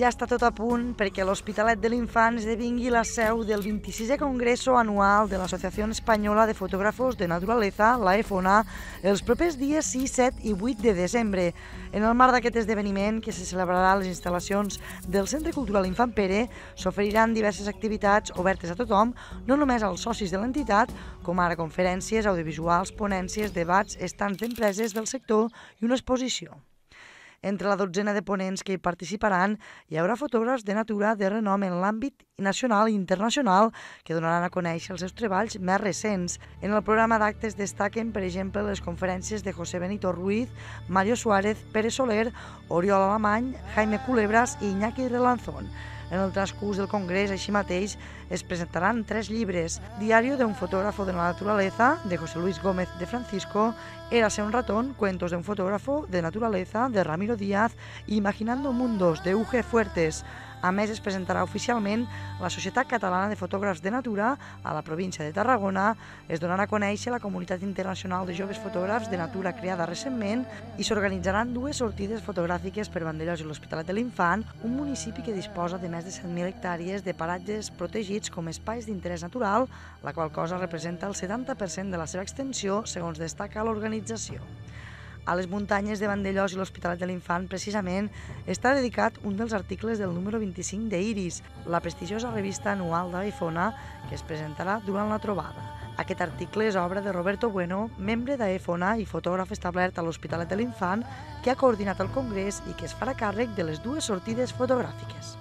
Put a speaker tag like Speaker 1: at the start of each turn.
Speaker 1: Ja està tot a punt perquè l'Hospitalet de l'Infant esdevingui la seu del 26è Congreso Anual de l'Associació Espanyola de Fotògrafos de Naturaleza, la EFONA, els propers dies 6, 7 i 8 de desembre. En el marc d'aquest esdeveniment, que se celebrarà a les instal·lacions del Centre Cultural Infant Pere, s'oferiran diverses activitats obertes a tothom, no només als socis de l'entitat, com ara conferències, audiovisuals, ponències, debats, estants d'empreses del sector i una exposició. Entre la dotzena de ponents que hi participaran hi haurà fotògrafs de natura de renom en l'àmbit nacional i internacional que donaran a conèixer els seus treballs més recents. En el programa d'actes destaquen, per exemple, les conferències de José Benito Ruiz, Mario Suárez, Pere Soler, Oriol Alemany, Jaime Culebras i Iñaki Relanzón. En el transcurs del Congrés, així mateix, es presentaran tres llibres. Diario de un fotógrafo de la naturaleza, de José Luis Gómez de Francisco, Érase un ratón, cuentos de un fotógrafo de naturaleza, de Ramiro Díaz, Imaginando mundos, de Uge Fuertes. A més, es presentarà oficialment la Societat Catalana de Fotògrafs de Natura a la província de Tarragona, es donarà a conèixer la comunitat internacional de joves fotògrafs de natura creada recentment i s'organitzaran dues sortides fotogràfiques per Vandellós i l'Hospitalet de l'Infant, un municipi que disposa de més de 100.000 hectàrees de paratges protegits com espais d'interès natural, la qual cosa representa el 70% de la seva extensió, segons destaca l'organització. A les muntanyes de Vandellós i l'Hospitalet de l'Infant, precisament, està dedicat un dels articles del número 25 d'Iris, la prestigiosa revista anual d'Aifona, que es presentarà durant la trobada. Aquest article és obra de Roberto Bueno, membre d'Aifona i fotògraf establert a l'Hospitalet de l'Infant, que ha coordinat el congrés i que es farà càrrec de les dues sortides fotogràfiques.